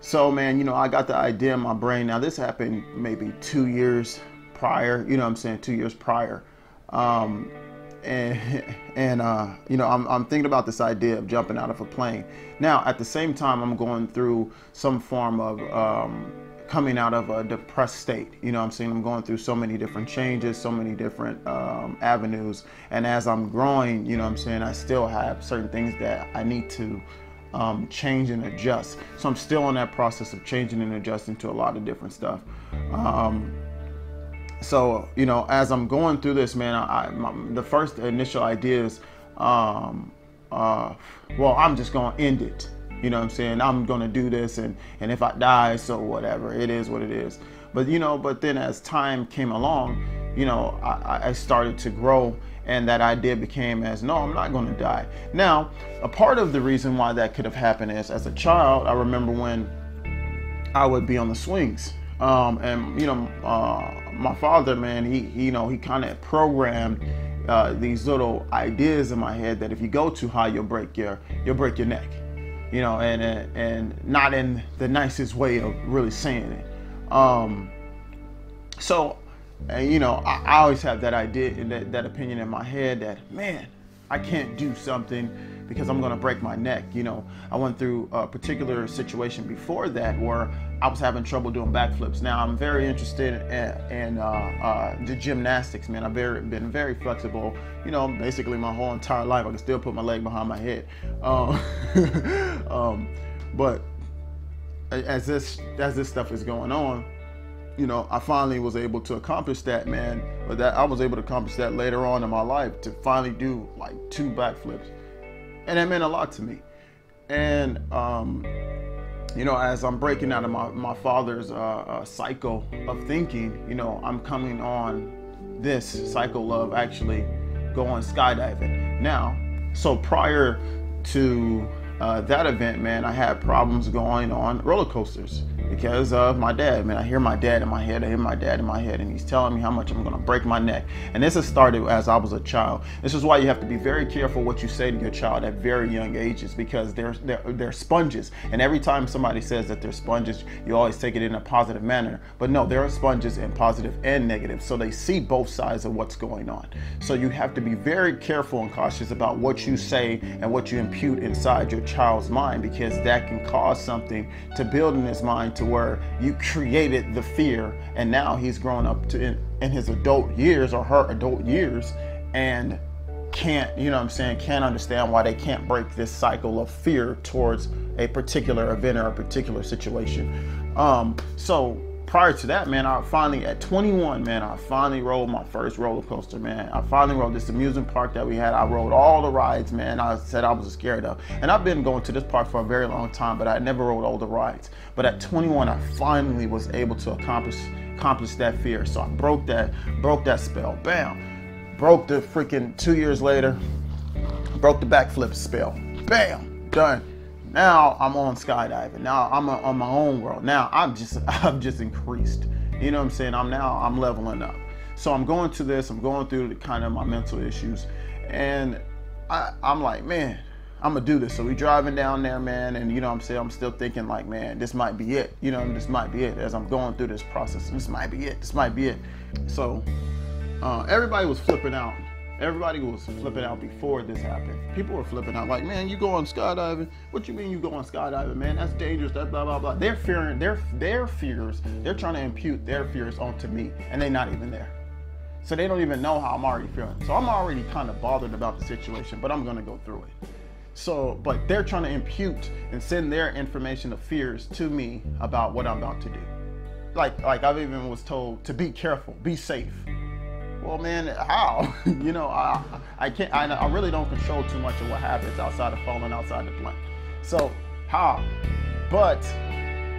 so man, you know, I got the idea in my brain. Now this happened maybe two years prior. You know, what I'm saying two years prior. Um, and and uh, you know I'm, I'm thinking about this idea of jumping out of a plane now at the same time i'm going through some form of um, coming out of a depressed state you know i'm saying i'm going through so many different changes so many different um, avenues and as i'm growing you know i'm saying i still have certain things that i need to um, change and adjust. So i'm still in that process of changing and adjusting to a lot of different stuff. Um, so you know as i'm going through this man I, my, the first initial idea is um, uh, well i'm just gonna end it. You know what i'm saying? I'm gonna do this and and if i die so whatever. It is what it is. But you know but then as time came along you know i, I started to grow and that idea became as no i'm not going to die now a part of the reason why that could have happened is as a child i remember when i would be on the swings um, and you know, uh, my father, man, he, you know he kind of programmed uh, these little ideas in my head that if you go too high, you'll break your you'll break your neck, you know, and and, and not in the nicest way of really saying it. Um, so, and, you know, I, I always have that idea and that, that opinion in my head that man, I can't do something because I'm to break my neck. You know, I went through a particular situation before that where I was having trouble doing backflips. Now I'm very interested in, in uh, uh, the gymnastics, man. I've very, been very flexible. You know, basically my whole entire life, I can still put my leg behind my head. Um, um, but as this as this stuff is going on, you know, I finally was able to accomplish that, man. But that I was able to accomplish that later on in my life to finally do like two backflips and that meant a lot to me. And um, you know, as I'm breaking out of my my father's uh, uh, cycle of thinking, you know, I'm coming on this cycle of actually going skydiving now. So prior to uh, that event, man, I had problems going on roller coasters because of my dad. Man, I hear my dad in my head. I hear my dad in my head, and he's telling me how much I'm gonna break my neck. And this has started as I was a child. This is why you have to be very careful what you say to your child at very young ages because they're they're, they're sponges. And every time somebody says that they're sponges, you always take it in a positive manner. But no, there are sponges in positive and negative, so they see both sides of what's going on. So you have to be very careful and cautious about what you say and what you impute inside your child's mind because that can cause something to build in his mind to where you created the fear and now he's grown up to in, in his adult years or her adult years and can't, you know what I'm saying, can't understand why they can't break this cycle of fear towards a particular event or a particular situation. Um, so prior to that, man, I finally at 21, man, I finally rode my first roller coaster, man. I finally rode this amusement park that we had. I rode all the rides, man. I said I was scared of, and I've been going to this park for a very long time, but I never rode all the rides. But at 21, I finally was able to accomplish accomplish that fear. So I broke that broke that spell. Bam, broke the freaking two years later, broke the backflip spell. Bam, done now I'm on skydiving. Now I'm on my own world. Now I'm just I'm just increased. You know what I'm saying? I'm now I'm leveling up. So I'm going to this. I'm going through the kind of my mental issues, and I, I'm like, man, I'm gonna do this. So we driving down there, man, and you know what I'm saying I'm still thinking like, man, this might be it. You know, this might be it. As I'm going through this process, this might be it. This might be it. So uh, everybody was flipping out Everybody was flipping out before this happened. People were flipping out like, man, you going skydiving? What you mean you going skydiving, man? That's dangerous. That blah blah blah. They're fearing their their fears. They're trying to impute their fears onto me, and they're not even there. So they don't even know how I'm already feeling. So I'm already kind of bothered about the situation, but I'm gonna go through it. So, but they're trying to impute and send their information of fears to me about what I'm about to do. Like, like I've even was told to be careful, be safe well, man, how? you know, I, I can't, I, I really don't control too much of what happens outside of falling outside the plane. So, how? But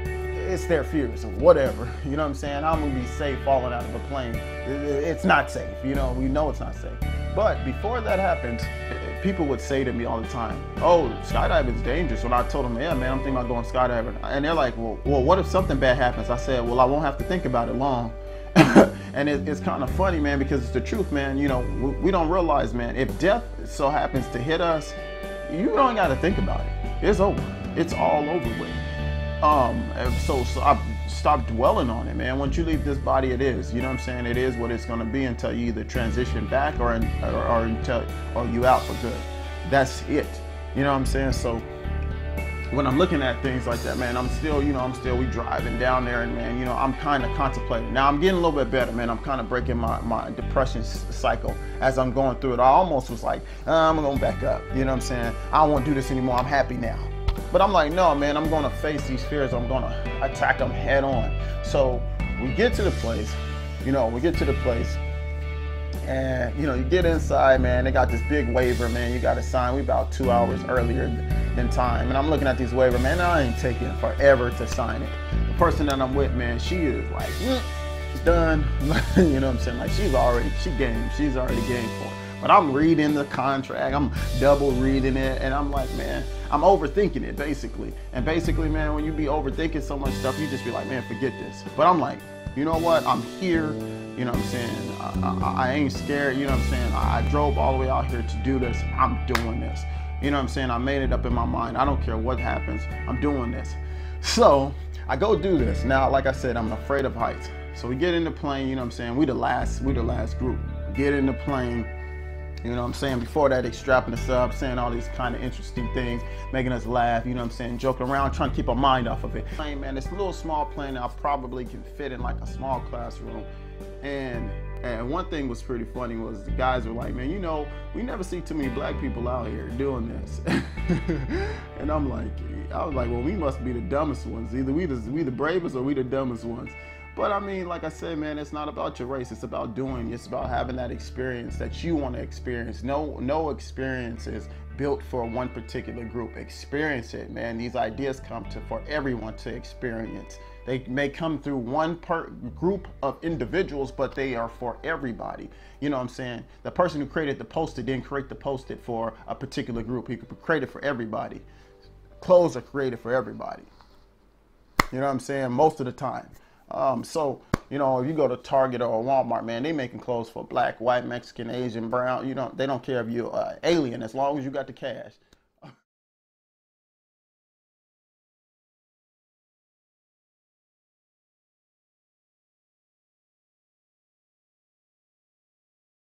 it's their fears or whatever. You know what I'm saying? I'm gonna be safe falling out of a plane. It's not safe. You know, we know it's not safe. But before that happened, people would say to me all the time, "Oh, skydiving's dangerous." When I told them, "Yeah, man, I'm thinking about going skydiving," and they're like, "Well, well, what if something bad happens?" I said, "Well, I won't have to think about it long." and it, it's kind of funny, man, because it's the truth, man. You know, we, we don't realize, man, if death so happens to hit us, you don't got to think about it. It's over. It's all over with. Um, so, so stop dwelling on it, man. Once you leave this body, it is. You know what I'm saying? It is what it's gonna be until you either transition back or, or, or until or you out for good. That's it. You know what I'm saying? So when I'm looking at things like that, man, I'm still, you know, I'm still, we driving down there and man, you know, I'm kind of contemplating. Now I'm getting a little bit better, man. I'm kind of breaking my, my depression cycle as I'm going through it. I almost was like, uh, I'm going to back up. You know what I'm saying? I to do this anymore. I'm happy now. But I'm like, no, man, I'm going to face these fears. I'm going to attack them head on. So we get to the place, you know, we get to the place and you know, you get inside, man. They got this big waiver, man. You got to sign. We about two hours earlier than time, and I'm looking at these waiver, man. I ain't taking forever to sign it. The person that I'm with, man, she is like, mm, done. you know what I'm saying? Like she's already, she game. She's already game for it. But I'm reading the contract. I'm double reading it, and I'm like, man, I'm overthinking it basically. And basically, man, when you be overthinking so much stuff, you just be like, man, forget this. But I'm like, you know what? I'm here. You know what I'm saying? I, I, I ain't scared. You know what I'm saying? I, I drove all the way out here to do this. I'm doing this. You know what I'm saying? I made it up in my mind. I don't care what happens. I'm doing this. So I go do this. Now, like I said, I'm afraid of heights. So we get in the plane, you know what I'm saying? We the last, we the last group. Get in the plane. You know what I'm saying? Before that, they strapping us up, saying all these kind of interesting things, making us laugh, you know what I'm saying? Joking around, trying to keep our mind off of it. Plane, man, this little small plane I probably can fit in like a small classroom. And and one thing was pretty funny was the guys were like, man, you know, we never see too many black people out here doing this. and I'm like, I was like, well, we must be the dumbest ones. Either we the we the bravest or we the dumbest ones. But I mean, like I said, man, it's not about your race. It's about doing. It's about having that experience that you want to experience. No, no experience is built for one particular group. Experience it, man. These ideas come to for everyone to experience. They may come through one per group of individuals, but they are for everybody. You know what I'm saying? The person who created the post-it didn't create the post-it for a particular group. He could create it for everybody. Clothes are created for everybody. You know what I'm saying? Most of the time. Um, so, you know, if you go to Target or Walmart, man, they making clothes for black, white, Mexican, Asian, brown. You don't, they don't care if you're uh, alien as long as you got the cash.